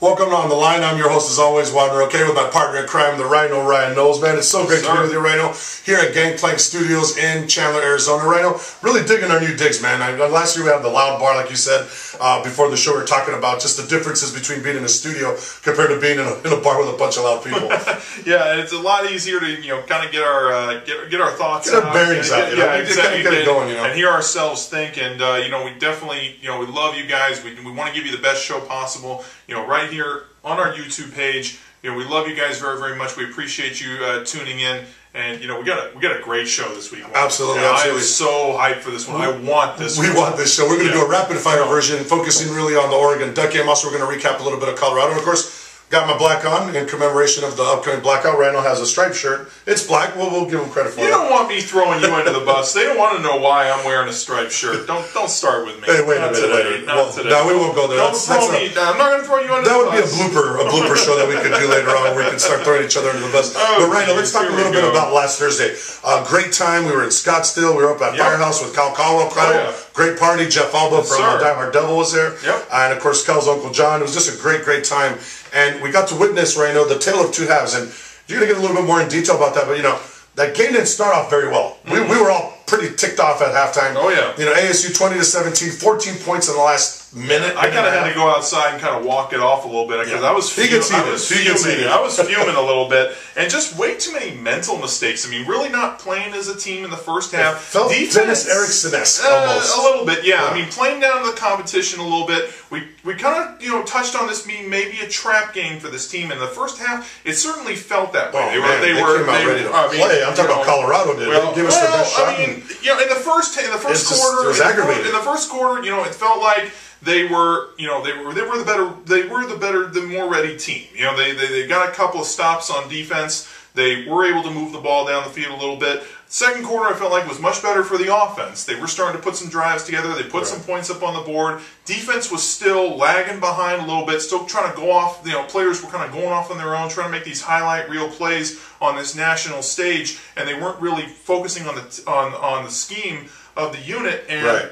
Welcome to on the line. I'm your host, as always, Juan Roque, with my partner in crime, the Rhino, Ryan Knowles. Man, it's so great to be with you, Rhino, here at Gangplank Studios in Chandler, Arizona. Rhino, really digging our new digs, man. I, last year we had the loud bar, like you said, uh, before the show. We were talking about just the differences between being in a studio compared to being in a, in a bar with a bunch of loud people. yeah, it's a lot easier to you know kind of get our uh, get, get our thoughts, get our bearings out. Get, yeah, exactly. Get, it going, you know, and hear ourselves think. And uh, you know, we definitely you know we love you guys. We we want to give you the best show possible. You know, right here on our YouTube page. You know, we love you guys very, very much. We appreciate you uh, tuning in. And you know, we got a we got a great show this week. Absolutely, you know, absolutely. I am so hyped for this one. I want this. We one. want this show. We're going to yeah. do a rapid fire version, focusing really on the Oregon Duck game. Also, we're going to recap a little bit of Colorado. Of course, Got my black on in commemoration of the upcoming blackout. Randall has a striped shirt. It's black. We'll, we'll give him credit for it. You don't want me throwing you under the bus. They don't want to know why I'm wearing a striped shirt. Don't don't start with me. Hey, wait not a minute. Today. Wait a minute. Not well, today. No, we won't go there. Don't that's, throw that's me. A, I'm not going to throw you under That would be a blooper, a blooper show that we could do later on where we can start throwing each other under the bus. Oh, but Randall, let's talk a little bit about last Thursday. Uh, great time. We were in Scottsdale. We were up at yep. Firehouse with Cal Caldwell. Oh, yeah. Great party. Jeff Alba yes, from uh, Die Hard Devil was there. Yep. And of course, Cal's Uncle John. It was just a great, great time. And we got to witness, Reno, the tale of two halves. And you're going to get a little bit more in detail about that, but you know, that game didn't start off very well. Mm-hmm. We, we were all pretty ticked off at halftime. Oh, yeah. You know, ASU 20 to 17, 14 points in the last minute. I kind of had to go outside and kind of walk it off a little bit because yeah. I was fuming. He gets I was fuming. I was fuming a little bit, and just way too many mental mistakes. I mean, really not playing as a team in the first half. It felt Defense, Dennis uh, a little bit, yeah. yeah. I mean, playing down the competition a little bit. We we kind of you know touched on this being maybe a trap game for this team in the first half. It certainly felt that way. Oh, they, man, were, they, they were they, ready to I mean, play. I'm talking know, about Colorado. Did well, give us well, their best shot? I mean, you know, in the first in the first quarter, just, it was aggravating. In the first quarter, you know, it felt like they were, you know, they were they were the better they were the better the more ready team. You know, they, they they got a couple of stops on defense. They were able to move the ball down the field a little bit. Second quarter, I felt like was much better for the offense. They were starting to put some drives together. They put right. some points up on the board. Defense was still lagging behind a little bit, still trying to go off. You know, players were kind of going off on their own, trying to make these highlight reel plays on this national stage, and they weren't really focusing on the on on the scheme of the unit. And right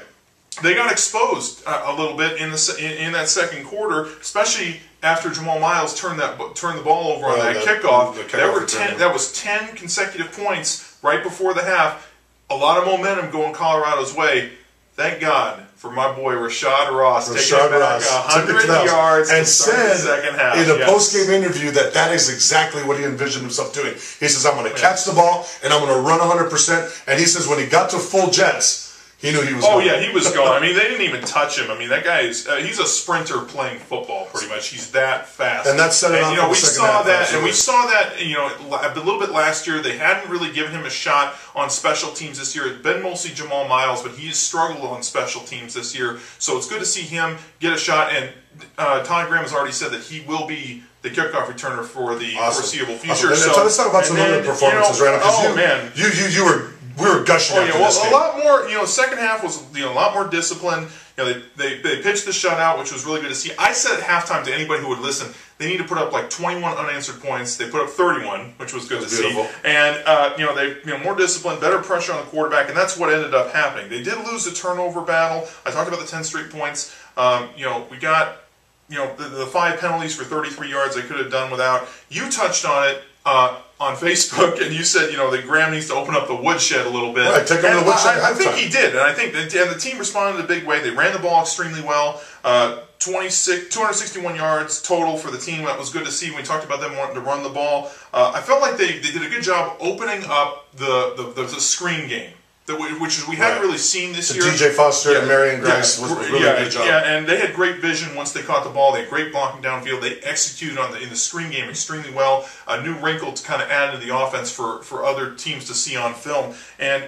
they got exposed a, a little bit in the in, in, that second quarter, especially after Jamal Miles turned that turned the ball over on oh, that, that kickoff. The that were ten. That was ten consecutive points right before the half. A lot of momentum going Colorado's way. Thank God for my boy Rashad Ross Rashad taking Ross back 100 yards and said second half. in a yes. post-game interview that that is exactly what he envisioned himself doing. He says, "I'm going to catch the ball and I'm going to run 100 percent." And he says, when he got to full jets he knew he was. Oh going. yeah, he was gone. I mean, they didn't even touch him. I mean, that guy is. Uh, he's a sprinter playing football, pretty much. He's that fast. And that's set it and, You know, we saw that, and we saw that. You know, a little bit last year. They hadn't really given him a shot on special teams this year. It's been mostly Jamal Miles, but he's struggled on special teams this year. So it's good to see him get a shot. And uh, Todd Graham has already said that he will be the kickoff returner for the awesome. foreseeable future. Awesome. So, let's talk about some other performances, you know, right? Oh you, man, you you you were we were gushing. Oh yeah, well, a lot more. You know, second half was you know a lot more discipline. You know, they, they, they pitched the shutout, which was really good to see. I said at halftime to anybody who would listen, they need to put up like 21 unanswered points. They put up 31, which was good was to beautiful. see. And uh, you know, they you know more discipline, better pressure on the quarterback, and that's what ended up happening. They did lose the turnover battle. I talked about the 10 straight points. Um, you know, we got you know the, the, five penalties for 33 yards. They could have done without. You touched on it. Uh, on Facebook, and you said, you know, that Graham needs to open up the woodshed a little bit. Right, take him and to the woodshed. I, I think he did, and I think that, and the team responded in a big way. They ran the ball extremely well. Uh, 26, 261 yards total for the team. That was good to see. We talked about them wanting to run the ball. Uh, I felt like they, they did a good job opening up the, the, the, the screen game which is we haven't really seen this the year. DJ Foster yeah, and Marion Grice yeah, was really yeah, good job. Yeah, and they had great vision once they caught the ball. They had great blocking downfield. They executed on the in the screen game extremely well. A new wrinkle to kind of add to the offense for for other teams to see on film. And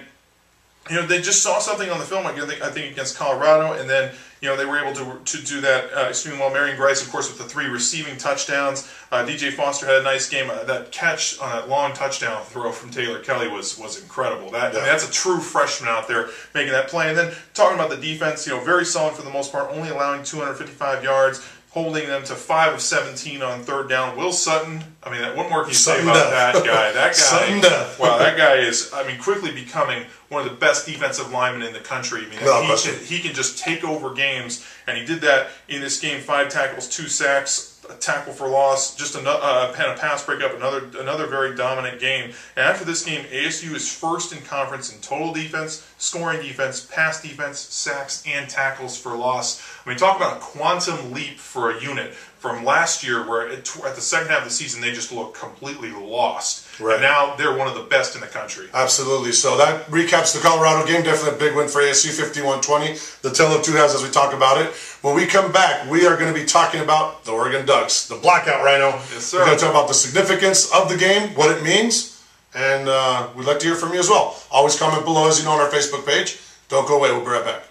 you know, they just saw something on the film. I think, I think against Colorado, and then you know they were able to to do that uh, extremely well. Marion Grice, of course, with the three receiving touchdowns. Uh, DJ Foster had a nice game. Uh, that catch on that long touchdown throw from Taylor Kelly was was incredible. That yeah. I mean, that's a true freshman out there making that play. And then talking about the defense, you know, very solid for the most part, only allowing 255 yards holding them to five of 17 on third down. Will Sutton, I mean, what more can you say about that guy? That guy, wow, that guy is, I mean, quickly becoming one of the best defensive linemen in the country. I mean, no, he, can, he can just take over games, and he did that in this game. Five tackles, two sacks. A tackle for loss, just another uh, a pass breakup, another another very dominant game. And after this game, ASU is first in conference in total defense, scoring defense, pass defense, sacks, and tackles for loss. I mean, talk about a quantum leap for a unit from last year, where at the second half of the season they just looked completely lost. Right. And now they're one of the best in the country. Absolutely. So that recaps the Colorado game. Definitely a big win for ASU, 51-20. The tale of two halves as we talk about it. When we come back, we are going to be talking about the Oregon Ducks, the blackout rhino. Yes, sir. We're going to talk about the significance of the game, what it means, and uh, we'd like to hear from you as well. Always comment below, as you know, on our Facebook page. Don't go away. We'll be right back.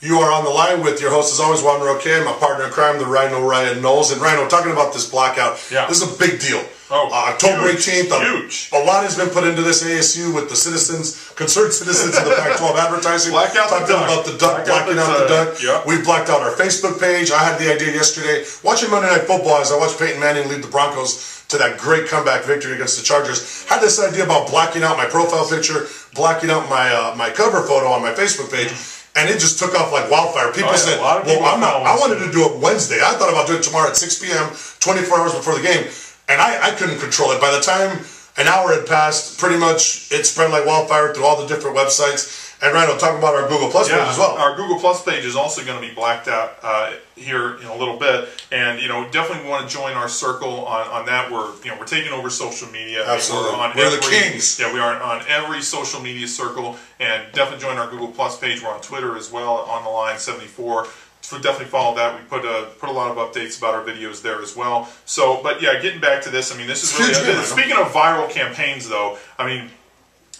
You are on the line with your host, as always, Juan Roque, and my partner in crime, the Rhino Ryan Knowles. And Rhino, talking about this blackout, yeah. this is a big deal. Oh, uh, October huge, 18th, a, huge. a lot has been put into this ASU with the citizens, concerned citizens of the Pac-12 advertising. Black out talking the duck. about the duck, Black blacking out the, the duck. Yep. We blacked out our Facebook page. I had the idea yesterday, watching Monday Night Football as I watched Peyton Manning lead the Broncos to that great comeback victory against the Chargers. Had this idea about blacking out my profile picture, blacking out my uh, my cover photo on my Facebook page. Mm-hmm and it just took off like wildfire. People oh, yeah, said, "Well, I'm not. I wanted to do it Wednesday. I thought about doing it tomorrow at 6 p.m., 24 hours before the game, and I, I couldn't control it. By the time an hour had passed, pretty much it spread like wildfire through all the different websites. And Randall, talk about our Google Plus yeah, page as well. Our Google Plus page is also going to be blacked out uh, here in a little bit, and you know definitely want to join our circle on, on that. We're you know we're taking over social media. Absolutely, we're, on we're every, the kings. Yeah, we are on every social media circle, and definitely join our Google Plus page. We're on Twitter as well, on the line seventy four. So definitely follow that. We put a put a lot of updates about our videos there as well. So, but yeah, getting back to this, I mean, this is really speaking of viral campaigns, though. I mean,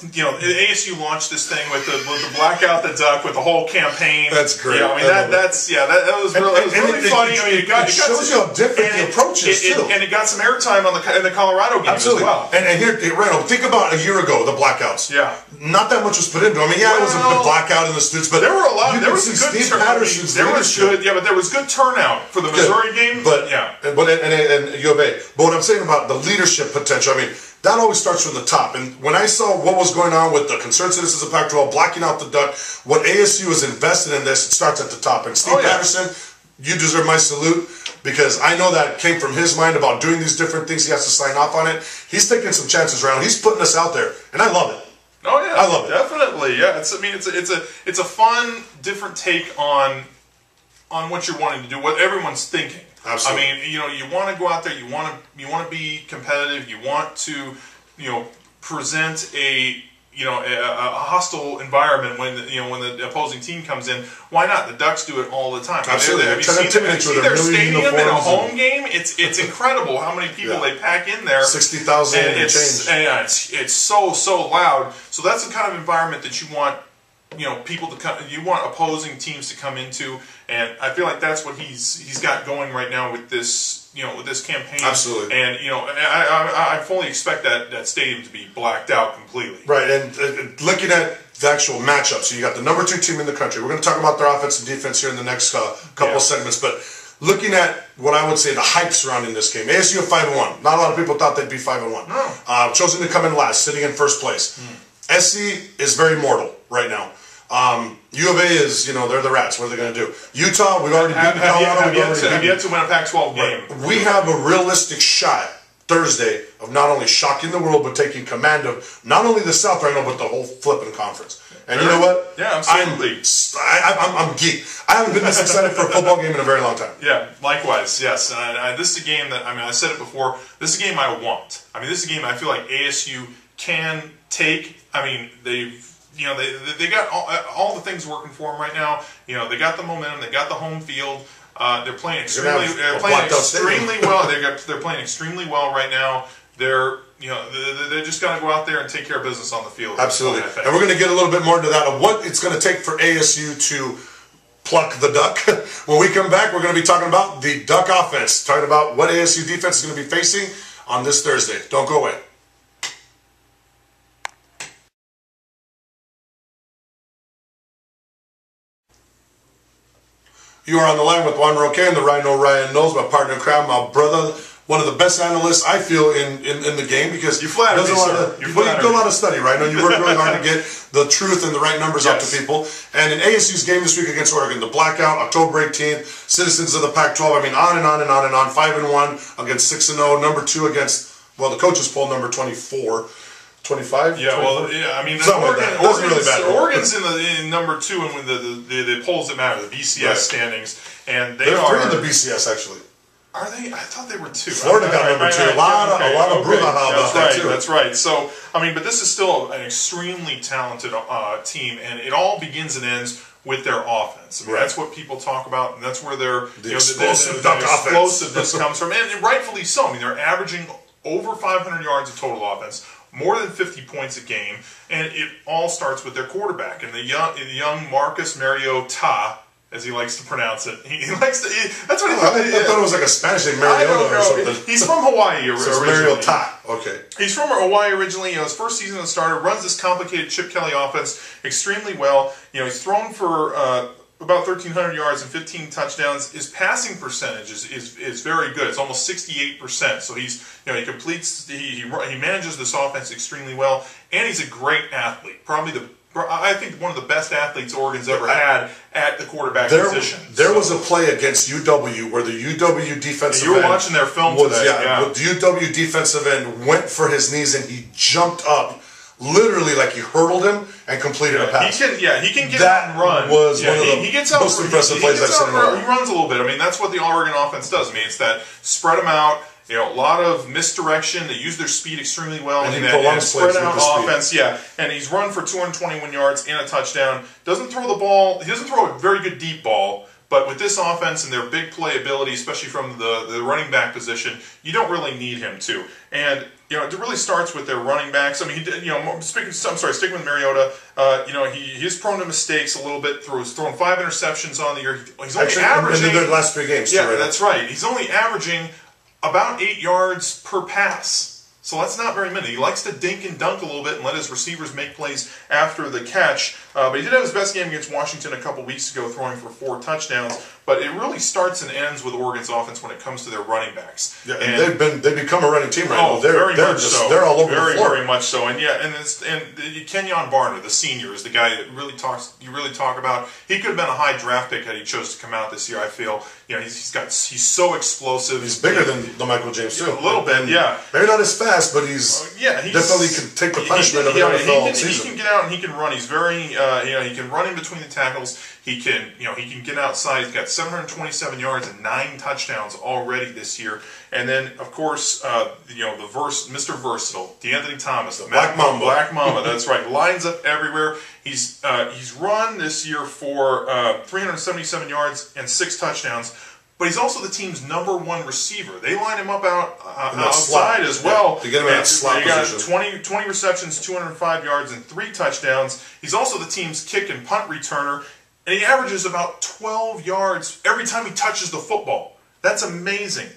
you know, ASU launched this thing with the, with the blackout the duck with the whole campaign. That's great. Yeah, I mean I that, that's yeah, that, that was really, and, it was really it, funny. It, I mean, it, got, it, shows some, you how different the approach is it, too, and it got some airtime on the in the Colorado game Absolutely. as well. And, and here, Randall, think about a year ago the blackouts. Yeah, not that much was put into. I mean, yeah, well, it was a blackout in the students, but there were a lot. You there was good Steve Patterson's There was good, yeah, but there was good turnout for the Missouri game. But yeah, but and, and, and U of A. But what I'm saying about the leadership potential, I mean that always starts from the top. And when I saw what was going on with the concerned citizens of Pac-12 blocking out the duck, what ASU is invested in this, it starts at the top. And Steve oh, yeah. Patterson, you deserve my salute because I know that came from his mind about doing these different things. He has to sign off on it. He's taking some chances around. He's putting us out there, and I love it. Oh yeah, I love it. Definitely, yeah. It's I mean it's a, it's a it's a fun, different take on on what you're wanting to do, what everyone's thinking. Absolutely. I mean, you know, you want to go out there, you want to you want to be competitive, you want to, you know, present a you know a, a, hostile environment when the, you know when the opposing team comes in. Why not? The Ducks do it all the time. Absolutely. Have you seen, have you seen their stadium in a home game? It's it's incredible how many people yeah. they pack in there. Sixty thousand and, and it's change. and it's it's so so loud. So that's the kind of environment that you want you know people to come you want opposing teams to come into and i feel like that's what he's he's got going right now with this you know with this campaign absolutely and you know i i, I fully expect that that stadium to be blacked out completely right and uh, looking at the actual matchup so you got the number two team in the country we're going to talk about their offense and defense here in the next uh, couple yeah. of segments but looking at what I would say the hype surrounding this game. ASU five and one. Not a lot of people thought they'd be five and one. No. Uh, chosen to come in last, sitting in first place. Mm. SC is very mortal right now. Um, U of A is, you know, they're the rats. What are they going to do? Utah, we've already have, beaten Colorado. Have, yet to, have yet to win a Pac-12 game. We have a realistic shot Thursday of not only shocking the world, but taking command of not only the South right now, but the whole flipping conference. And you know what? Yeah, absolutely. I'm, I, I'm, I'm geek. I haven't been this excited for a football game in a very long time. Yeah, likewise, yes. And I, I, this is a game that, I mean, I said it before, this is a game I want. I mean, this is a game I feel like ASU can take. I mean, they've you know, they, they got all, all, the things working for them right now. You know, they got the momentum, they got the home field. Uh, they're playing extremely, they're playing extremely well. They got, they're playing extremely well right now. They're, you know, they're just going to go out there and take care of business on the field. Absolutely, and we're going to get a little bit more into that of what it's going to take for ASU to pluck the duck. when we come back, we're going to be talking about the duck offense, talking about what ASU defense is going to be facing on this Thursday. Don't go away. You are on the line with Juan Roque and the Rhino Ryan Knowles, my partner crime, my brother one of the best analysts I feel in, in, in the game because you flatter me, sir. You well, you do a lot of study, right? And you work really hard to get the truth and the right numbers out to people. And in ASU's game this week against Oregon, the blackout, October 18th, citizens of the Pac-12. I mean, on and on and on and on. Five and one against six and zero. Number two against well, the coaches poll number 24. 25? Yeah, well, yeah. I mean, Something like Oregon, really Oregon's, matter. Oregon's in the in number two and with the, the, the, the polls that matter, the BCS Right. standings, and they They're are. three in the BCS actually. Are they? I thought they were two. Florida got Right, number right, two. right, A lot of- okay, a lot of okay. brouhaha about That's that, right. too. That's right. So, I mean, but this is still an extremely talented uh, team, and it all begins and ends with their offense. I mean, that's what people talk about, and that's where their The you know, explosive the, the offense. explosiveness comes from, and, and rightfully so. I mean, they're averaging over 500 yards of total offense. More than 50 points a game, and it all starts with their quarterback and the young, the young Marcus Mariota, as he likes to pronounce it. He, he likes to. He, that's what he. Oh, I, I thought it was like a Spanish name, Mariota or something. He's from Hawaii So originally. Mariota. Okay. He's from Hawaii originally. You know, his first season as a starter runs this complicated Chip Kelly offense extremely well. You know, he's thrown for uh, about 1,300 yards and 15 touchdowns. His passing percentage is, is, is very good. It's almost 68 percent. So he's you know he completes he, he he manages this offense extremely well, and he's a great athlete. Probably the I think one of the best athletes Oregon's ever had at the quarterback There, position. there So- was a play against UW where the UW defensive You were end watching their film was, today, Yeah, yeah. the UW defensive end went for his knees and he jumped up, literally like he hurdled him and completed a pass. He can, yeah, he can get That run. was yeah, one of he, the he gets out, most he- impressive he, plays gets I've seen in a and while. He runs a little bit. I mean, that's what the Oregon offense does. I mean, it's that spread them out. You know, a lot of misdirection. They use their speed extremely well, And he that- prolongs spread out the speed. offense. Yeah, and he's run for 221 yards and a touchdown. Doesn't throw the ball. He doesn't throw a very good deep ball. But with this offense and their big playability, especially from the, the running back position, you don't really need him to. And you know, it really starts with their running backs. I mean, he did, you know, speaking, I'm sorry, sticking with Mariota, uh, you know, he, he is prone to mistakes a little bit. Through throwing five interceptions on the year. He's only Actually, averaging. in their last three games. Yeah, right? that's right. He's only averaging about eight yards per pass. So that's not very many. He likes to dink and dunk a little bit and let his receivers make plays after the catch. Uh, but he did have his best game against Washington a couple weeks ago, throwing for four touchdowns. But it really starts and ends with Oregon's offense when it comes to their running backs. Yeah, and, they've been they become a running team right Oh, now. They're very they're much just so. they're all over very, the floor. Very much so, and yeah, and it's, and the, Kenjon Barner, the senior, is the guy that really talks. You really talk about. He could have been a high draft pick had he chose to come out this year. I feel, you know, he's, he's got he's so explosive. He's bigger than the Michael James too. A little bit, yeah. Maybe not as fast, but he's yeah, he's, definitely can take the punishment he, of an yeah, NFL he can, season. He can get out and he can run. He's very, uh, you know, he can run in between the tackles. He can, you know, he can get outside. He's got 727 yards and nine touchdowns already this year. And then, of course, uh, you know, the verse, Mr. Versatile, DeAnthony Thomas, the Black Mamba. Black Mamba. That's right. Lines up everywhere. He's uh, he's run this year for uh, 377 yards and six touchdowns. But he's also the team's number one receiver. They line him up out uh, outside slot. as well. Yeah, to get him And slot got position. 20, 20 receptions, 205 yards, and three touchdowns. He's also the team's kick and punt returner, and he averages about 12 yards every time he touches the football. That's amazing.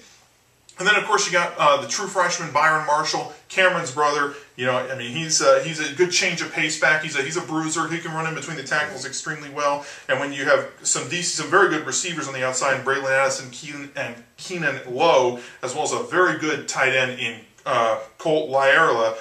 And then, of course, you got uh, the true freshman Byron Marshall, Cameron's brother. You know, I mean, he's uh, he's a good change of pace back. He's a he's a bruiser. He can run in between the tackles extremely well. And when you have some decent, some very good receivers on the outside, Bralon Addison, Keanon, and Keanon Lowe, as well as a very good tight end in uh, Colt Lyerla.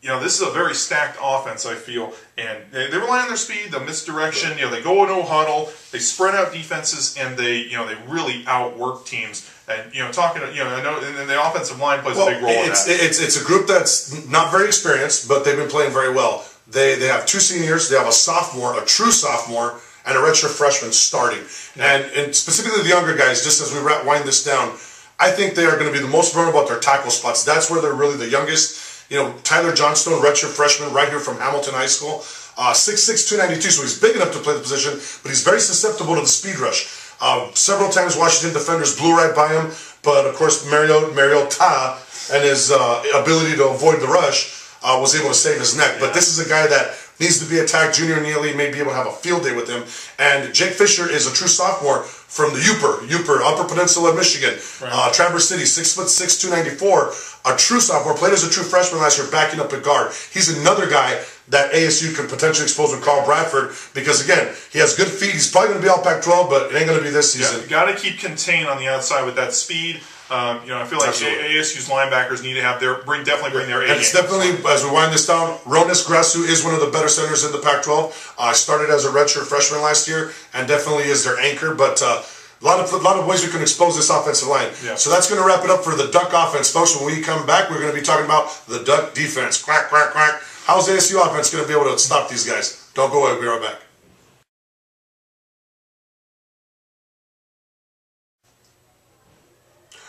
You know, this is a very stacked offense, I feel, and they, they rely on their speed, the misdirection. You know, they go in no huddle, they spread out defenses, and they, you know, they really outwork teams. And you know, talking, you know, I know, and the offensive line plays well, a big role in it's, that. it's it's a group that's not very experienced, but they've been playing very well. They they have two seniors, they have a sophomore, a true sophomore, and a redshirt freshman starting. And and specifically the younger guys, just as we wrap, wind this down, I think they are going to be the most vulnerable at their tackle spots. That's where they're really the youngest. You know, Tyler Johnstone, redshirt freshman, right here from Hamilton High School, uh, 6'6", 292, so he's big enough to play the position, but he's very susceptible to the speed rush. Uh, several times Washington defenders blew right by him, but of course Mario Mariota and his uh, ability to avoid the rush uh, was able to save his neck. But this is a guy that needs to be attacked. Junior Neely may be able to have a field day with him. And Jake Fisher is a true sophomore from the Upper, Upper, Upper Peninsula of Michigan. Uh, Traverse City, six foot six, 294. A true sophomore, played as a true freshman last year, backing up at guard. He's another guy that ASU could potentially expose with Carl Bradford because, again, he has good feet. He's probably going to be all Pac 12, but it ain't going to be this season. you got to keep contained on the outside with that speed. Um, you know, I feel like Absolutely. ASU's linebackers need to have their bring definitely bring their A And it's definitely, as we wind this down, Hroniss Grasu is one of the better centers in the Pac-12. Uh, started as a redshirt freshman last year, and definitely is their anchor. But uh, a lot of a lot of ways we can expose this offensive line. Yeah. So that's going to wrap it up for the Duck offense, folks. When we come back, we're going to be talking about the Duck defense. Quack quack quack. How's the ASU offense going to be able to stop these guys? Don't go away. We'll be right back.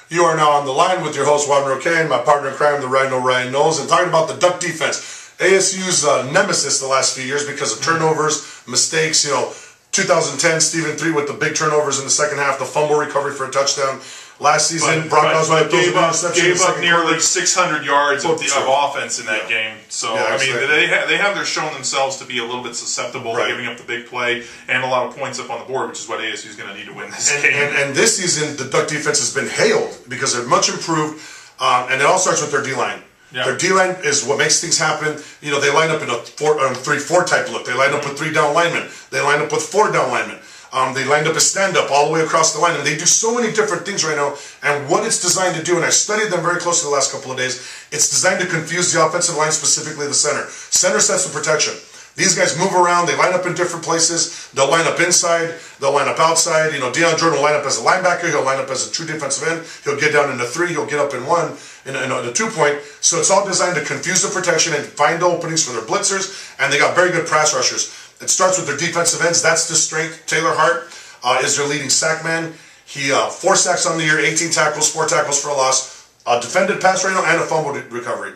You are now on the line with your host, Juan Roque, and my partner in crime, the Rhino Ryan Knowles, and talking about the Duck defense. ASU's uh, nemesis the last few years because of turnovers, mistakes. You know, 2010, Stephen three with the big turnovers in the second half, the fumble recovery for a touchdown. Last season, But, might but gave up, gave up nearly quarter. 600 yards of, the, of offense in that Yeah. game. So Yeah, I mean, exactly. they ha- they have their shown themselves to be a little bit susceptible Right. to giving up the big play and a lot of points up on the board, which is what ASU is going to need to win this And, game. and, and this season, the Duck defense has been hailed because they're much improved, um, and it all starts with their D line. Yeah. Their D line is what makes things happen. You know, they line up in a four, um, three-four type look. They line up with three down linemen. They line up with four down linemen. Um, they lined up a stand-up all the way across the line, and they do so many different things right now. And what it's designed to do, and I studied them very closely the last couple of days, it's designed to confuse the offensive line, specifically the center. Center sets the protection. These guys move around. They line up in different places. They'll line up inside. They'll line up outside. You know, Dion Jordan will line up as a linebacker. He'll line up as a true defensive end. He'll get down into three. He'll get up in one, in a, in a two point. So it's all designed to confuse the protection and find openings for their blitzers. And they got very good pass rushers. It starts with their defensive ends. That's the strength. Taylor Hart uh, is their leading sack man. He uh, four sacks on the year, 18 tackles, four tackles for a loss, uh, defended pass rating and a fumble recovery.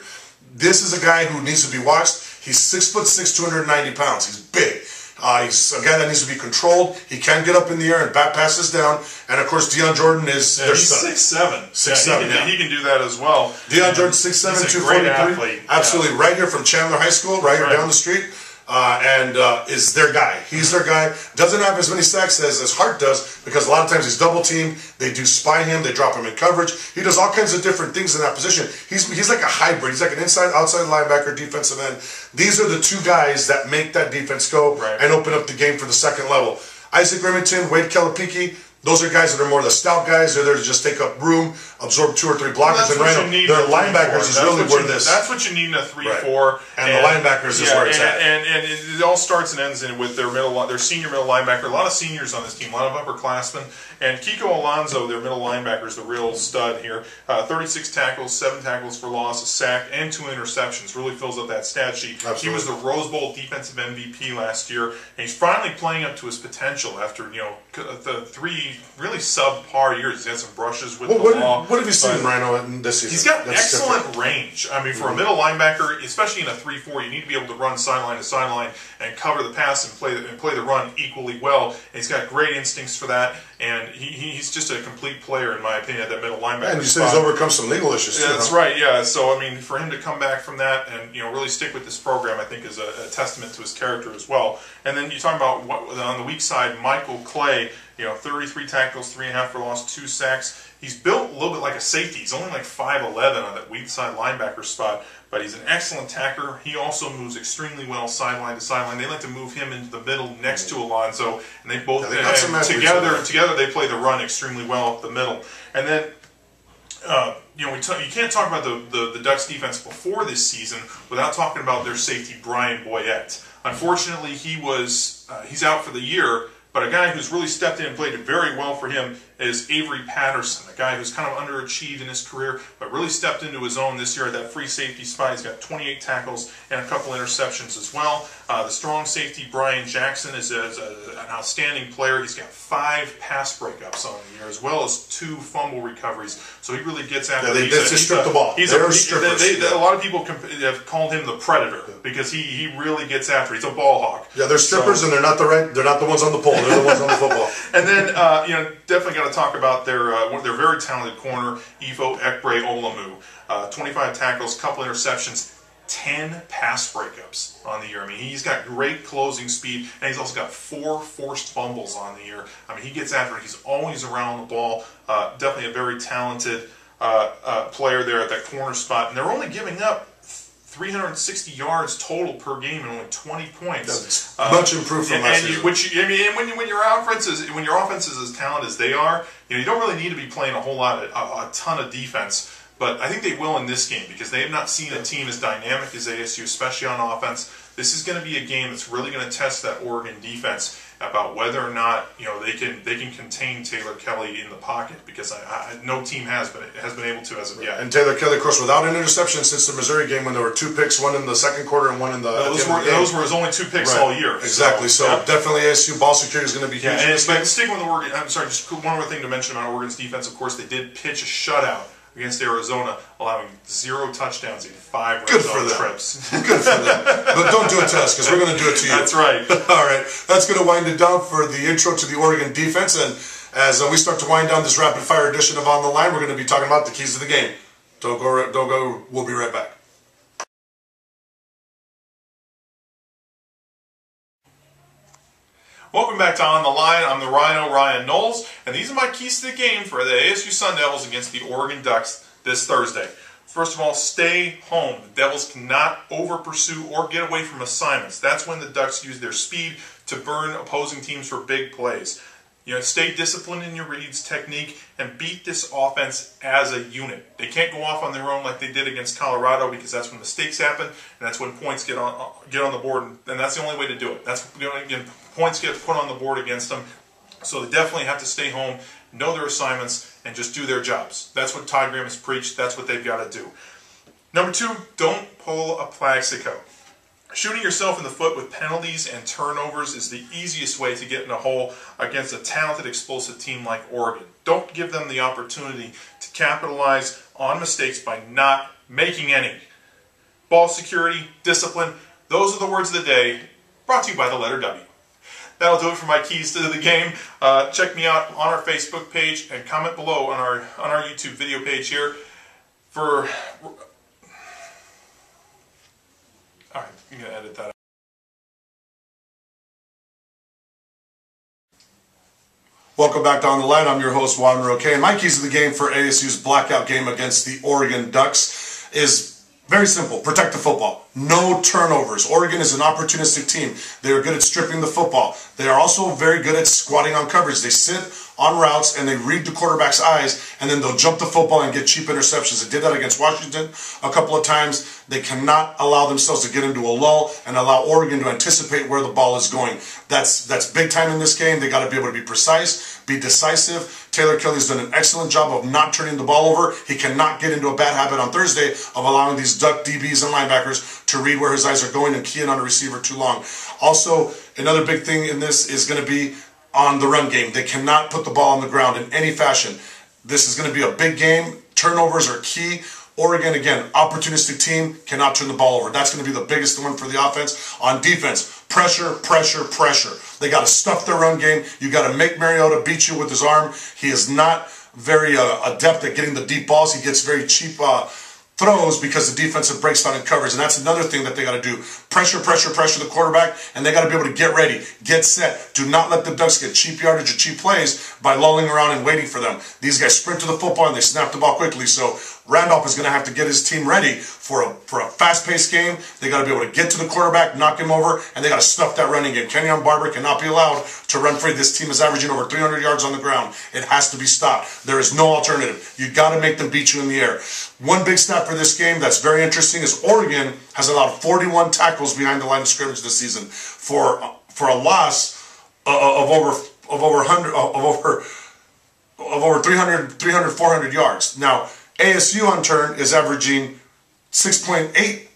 This is a guy who needs to be watched. He's six foot six, 290 pounds. He's big. Uh, he's a guy that needs to be controlled. He can get up in the air and bat passes down. And of course, Dion Jordan is Yeah, their he's son. six seven. Six, yeah, seven, he, can, yeah. he can do that as well. Dion Jordan, 6'7", he's a great 243. athlete. Absolutely, right here from Chandler High School, right here right. down the street. Uh, and uh, is their guy. He's their guy. Doesn't have as many sacks as, as Hart does because a lot of times he's double teamed. They do spy him. They drop him in coverage. He does all kinds of different things in that position. He's he's like a hybrid. He's like an inside outside linebacker, defensive end. These are the two guys that make that defense go Right. and open up the game for the second level. Isaac Remington, Wade Keliikipi. Those are guys that are more the stout guys. They're there to just take up room, absorb two or three blockers, and That's what Rhino. Their in a three, linebackers is really where you- this. That's what you need in a three Right. four. And the linebackers is where it's and, at. And, and it all starts and ends in with their middle, their senior middle linebacker. A lot of seniors on this team, a lot of upperclassmen. And Kiko Alonso, their middle linebacker, is the real stud here. Uh, 36 tackles, seven tackles for loss, a sack, and two interceptions. Really fills up that stat sheet. He was the Rose Bowl defensive MVP last year, and he's finally playing up to his potential after you know the three really subpar years. He's had some brushes with What, the what, law. what have you seen Rhino in this season? He's got That's excellent different. range. I mean, for a middle linebacker, especially in a three-four, you need to be able to run sideline to sideline and cover the pass and play the, and play the run equally well. And he's got great instincts for that, and he, he- he's just a complete player in my opinion at that middle linebacker. And you said he's overcome some legal issues too. Yeah, that's huh? right. Yeah. So I mean, for him to come back from that and you know really stick with this program, I think is a, a testament to his character as well. And then you talk about what on the weak side, Michael Clay. You know, 33 tackles, three and a half for loss, two sacks. He's built a little bit like a safety. He's only like 5'11 on that weak side linebacker spot, but he's an excellent tacker. He also moves extremely well sideline to sideline. They like to move him into the middle next to Alonso, and they both Yeah, they and together together they play the run extremely well up the middle. And then uh, you know, we you can't talk about the, the, the Ducks defense before this season without talking about their safety Brian Boyett. Unfortunately, he was uh, he's out for the year. But a guy who's really stepped in and played it very well for him is Avery Patterson, a guy who's kind of underachieved in his career, but really stepped into his own this year at that free safety spot. He's got 28 tackles and a couple interceptions as well. Uh, the strong safety Brian Jackson is, a, is a- an outstanding player. He's got five pass breakups on the year, as well as two fumble recoveries. So he really gets after. Yeah, they- they a- strip the ball. He's They're a, strippers, they- they- yeah. A lot of people have called him the predator because he, he really gets after. He's a ball hawk. Yeah, they're strippers So- and they're not the right. They're not the ones on the pole. They're the ones on the football. and then, uh, you know, definitely got to talk about their uh, their very talented corner, Ifo Ekpre-Olomu. Uh, 25 tackles, couple interceptions, 10 pass breakups on the year. I mean, he's got great closing speed, and he's also got four forced fumbles on the year. I mean, he gets after it. He's always around the ball. Uh, definitely a very talented uh, uh, player there at that corner spot. And they're only giving up 360 yards total per game and only 20 points. Uh, much improved from and, last and year. You, which you, I mean, when, you, when your offense is when your offense is as talented as they are, you know, you don't really need to be playing a whole lot, of, a, a ton of defense. But I think they will in this game because they have not seen a team as dynamic as ASU, especially on offense. This is going to be a game that's really going to test that Oregon defense about whether or not you know they can they can contain Taylor Kelly in the pocket because I, I, no team has been has been able to as of yet. And Taylor Kelly, of course, without an interception since the Missouri game when there were two picks, one in the second quarter and one in the. those, the were, those were his only two picks right. all year. Exactly. So, so yeah. definitely ASU ball security is going to be huge. Yeah, and sticking with the Oregon, I'm sorry, just one more thing to mention about Oregon's defense. Of course, they did pitch a shutout against Arizona, allowing zero touchdowns in five Good for them. trips. Good for them. But don't do it to us because we're going to do it to you. That's right. All right. That's going to wind it down for the intro to the Oregon defense. And as uh, we start to wind down this rapid fire edition of On the Line, we're going to be talking about the keys to the game. Don't go. Don't go. We'll be right back. Welcome back to On the Line. I'm the Rhino, Ryan Knowles, and these are my keys to the game for the ASU Sun Devils against the Oregon Ducks this Thursday. First of all, stay home. The Devils cannot over pursue or get away from assignments. That's when the Ducks use their speed to burn opposing teams for big plays. You know, stay disciplined in your reads, technique, and beat this offense as a unit. They can't go off on their own like they did against Colorado because that's when mistakes happen and that's when points get on get on the board, and that's the only way to do it. That's again, points get put on the board against them. So they definitely have to stay home, know their assignments, and just do their jobs. That's what Todd Graham has preached. That's what they've got to do. Number two, don't pull a Plaxico. Shooting yourself in the foot with penalties and turnovers is the easiest way to get in a hole against a talented, explosive team like Oregon. Don't give them the opportunity to capitalize on mistakes by not making any. Ball security, discipline, those are the words of the day, brought to you by the letter W. That'll do it for my keys to the game. Uh, check me out on our Facebook page and comment below on our on our YouTube video page here. For all right, I'm gonna edit that. Out. Welcome back to On the Line. I'm your host, Juan Roque, and my keys to the game for ASU's blackout game against the Oregon Ducks is very simple. Protect the football. No turnovers. Oregon is an opportunistic team. They are good at stripping the football. They are also very good at squatting on coverage. They sit on routes and they read the quarterback's eyes and then they'll jump the football and get cheap interceptions. They did that against Washington a couple of times. They cannot allow themselves to get into a lull and allow Oregon to anticipate where the ball is going. That's that's big time in this game. They got to be able to be precise, be decisive. Taylor Kelly's done an excellent job of not turning the ball over. He cannot get into a bad habit on Thursday of allowing these duck DBs and linebackers to read where his eyes are going and key in on a receiver too long. Also, another big thing in this is going to be on the run game. They cannot put the ball on the ground in any fashion. This is going to be a big game. Turnovers are key. Oregon, again, opportunistic team, cannot turn the ball over. That's going to be the biggest one for the offense. On defense, pressure, pressure, pressure. They got to stuff their run game. You got to make Mariota beat you with his arm. He is not very uh, adept at getting the deep balls. He gets very cheap uh, throws because the defensive breaks down and covers. And that's another thing that they got to do. Pressure, pressure, pressure the quarterback, and they got to be able to get ready, get set. Do not let the Ducks get cheap yardage or cheap plays by lolling around and waiting for them. These guys sprint to the football and they snap the ball quickly. So Randolph is going to have to get his team ready for a, for a fast-paced game. They got to be able to get to the quarterback, knock him over, and they got to stuff that running game. Kenjon Barner cannot be allowed to run free. This team is averaging over 300 yards on the ground. It has to be stopped. There is no alternative. You got to make them beat you in the air. One big stat for this game that's very interesting is Oregon has allowed 41 tackles behind the line of scrimmage this season for for a loss uh, uh, of over of over 100 of over of over 300 300 400 yards. Now ASU, on turn, is averaging 6.8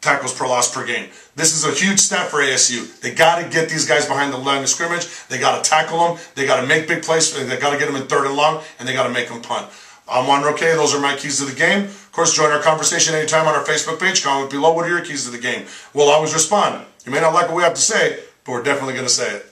tackles per loss per game. This is a huge step for ASU. They got to get these guys behind the line of scrimmage. They got to tackle them. They got to make big plays. They got to get them in third and long, and they got to make them punt. I'm Juan Roque. Those are my keys to the game. Of course, join our conversation anytime on our Facebook page. Comment below what are your keys to the game. We'll always respond. You may not like what we have to say, but we're definitely going to say it.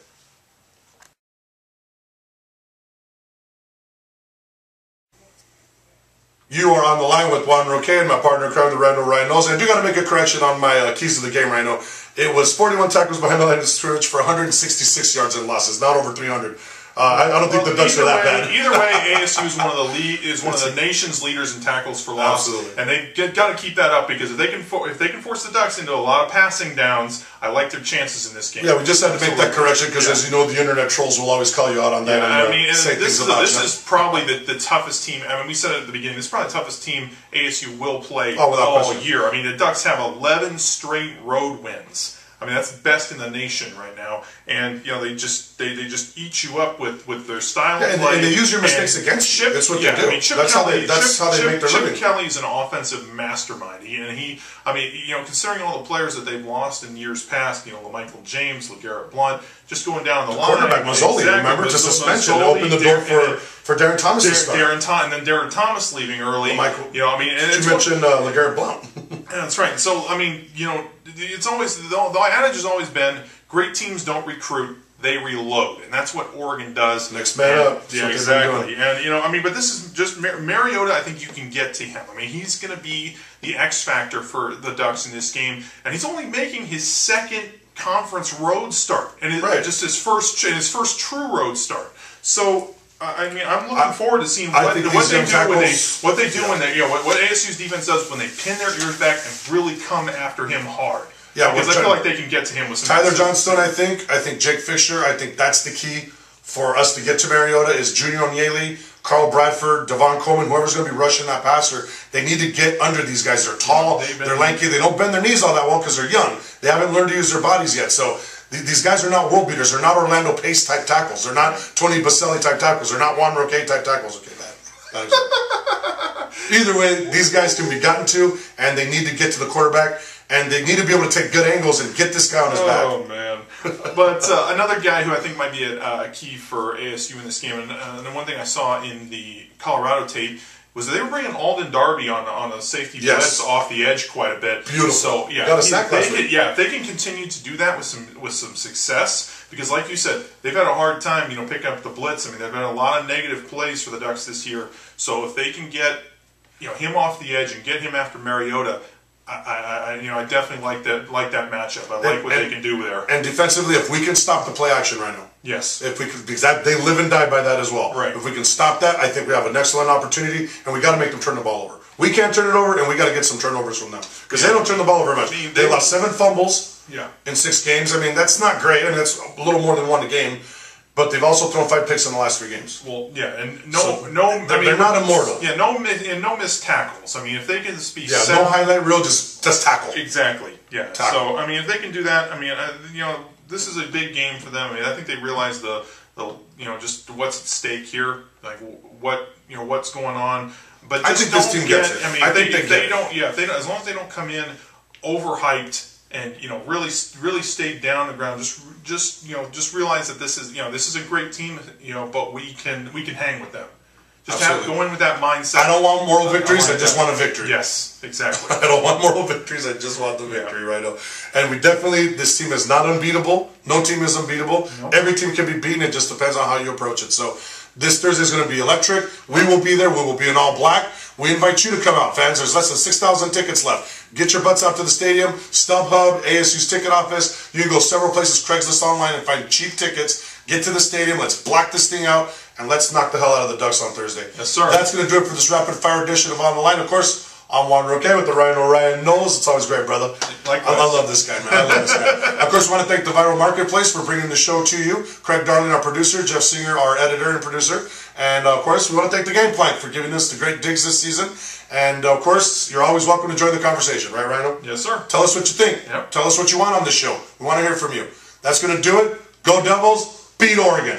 You are on the line with Juan Roque and my partner, Crown the Rhino Ryan I do got to make a correction on my uh, keys to the game, Rhino. It was 41 tackles behind the line of scrimmage for 166 yards and losses, not over 300. Uh, I, I don't think the Ducks are that way, bad. either way, ASU is one of the lead, is one of the nation's leaders in tackles for loss, Absolutely. and they get, got to keep that up because if they can for, if they can force the Ducks into a lot of passing downs, I like their chances in this game. Yeah, we just had to make that correction because, Yeah. as you know, the internet trolls will always call you out on that. and, I uh, mean, say this is about this is probably the, the toughest team. I mean, we said it at the beginning. This is probably the toughest team ASU will play Oh, all question. year. I mean, the Ducks have 11 straight road wins. I mean, that's best in the nation right now. And you know, they just they, they just eat you up with, with their style Yeah, of and- play. and they use your mistakes And against you. Chip, That's what they do. I mean, Chip That's how Kelly, they- that's Chip, how they Chip, make their Chip living. Kelly's an offensive mastermind, He- and he, I mean, you know, considering all the players that they've lost in years past, you know, Michael James, LeGarrette Blount, just going down the, line. Quarterback Masoli, Exactly, remember, to suspension, to open the door for, for Darron Thomas to Dar- Darron Thomas, and then Darron Thomas leaving early. Michael- you know, I mean, and you what- mention uh, LeGarrette Blount? yeah, that's right. So I mean, you know, it's always the, the adage has always been great teams don't recruit. They reload, and that's what Oregon does. Next man And- up. Yeah, exactly. And you know, I mean, but this is just Mar- Mariota. I think you can get to him. I mean, he's going to be the X factor for the Ducks in this game, and he's only making his second conference road start, and it, Right. just his first his first true road start. So. I I mean, I'm looking I- forward to seeing what, what they do when they what they do when they you know what, what ASU's defense does when they pin their ears back and really come after him hard. Yeah, because I feel like they can get to him with some Tyler. Johnstone, I think. I think Jake Fisher. I think that's the key for us to get to Mariota is Junior Onyeali, Carl Bradford, Davon Coleman, whoever's going to be rushing that passer. They need to get under these guys. They're tall, Yeah, they're lanky, they don't bend their knees all that well because they're young. They haven't learned to use their bodies yet. So these guys are not world beaters. They're not Orlando Pace type tackles. They're not Tony Boselli type tackles. They're not Juan Roque type tackles. Okay, that. that is- Either way, these guys can be gotten to, and they need to get to the quarterback, and they need to be able to take good angles and get this guy on his back. Oh man! but uh, another guy who I think might be a, a key for ASU in this game, and, uh, and the one thing I saw in the Colorado tape was that they were bringing Alden Darby on on a safety Yes. blitz off the edge quite a bit. Beautiful. So yeah, Got a sack can- yeah, if they can continue to do that with some with some success, because like you said, they've had a hard time, you know, picking up the blitz. I mean, they've had a lot of negative plays for the Ducks this year. So if they can get you know him off the edge and get him after Mariota. I, I, I you know I definitely like that like that matchup. I like And- what and- they can do there. And defensively, if we can stop the play action right now, Yes. if we could, because that, they live and die by that as well. Right. If we can stop that, I think we have an excellent opportunity, and we got to make them turn the ball over. We can't turn it over, and we got to get some turnovers from them because they don't turn the ball over much. They, they- lost seven fumbles Yeah. in six games. I mean, that's not great. I mean, that's a little more than one a game. But they've also thrown five picks in the last three games. Well, yeah, and no, So, no. I they're- mean, they're not immortal. Yeah, no, and no missed tackles. I mean, if they can be Yeah, seven, no highlight reel, just just tackle. exactly. Yeah. Tackle. So I mean, if they can do that, I mean, I, you know, this is a big game for them. I mean, I think they realize the, the, you know, just what's at stake here, like what, you know, what's going on. But I think this team get, gets it. I mean, I they, think they get they don't, yeah, if they don't, as long as they don't come in overhyped and you know really really stay down the ground just just you know just realize that this is you know this is a great team you know but we can we can hang with them just have, Absolutely. go in with that mindset I don't want moral victories. I, like just that. want a victory. yes exactly I don't want moral victories. I just want the victory right now. And we definitely, this team is not unbeatable. No team is unbeatable. Every team can be beaten. It just depends on how you approach it. So this Thursday is going to be electric. We will be there. We will be in all black. We invite you to come out, fans. There's less than 6,000 tickets left. Get your butts out to the stadium. StubHub, ASU's ticket office. You can go several places, Craigslist online, and find cheap tickets. Get to the stadium. Let's black this thing out. And let's knock the hell out of the Ducks on Thursday. Yes, sir. That's going to do it for this rapid fire edition of On the Line. Of course, I'm Juan Roque with the Ryan O'Ryan Knowles. It's always great, brother. Likewise. I, I love this guy, man. I love this guy. of course, I want to thank the Viral Marketplace for bringing the show to you. Craig Darling, our producer. Jeff Singer, our editor and producer. And, uh, of course, we want to thank the Gangplank for giving us the great digs this season. And, of course, you're always welcome to join the conversation, right, Rhino? yes sir Tell us what you think. Yep. Tell us what you want on this show. We want to hear from you. That's going to do it. Go Devils. Beat Oregon.